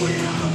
we are.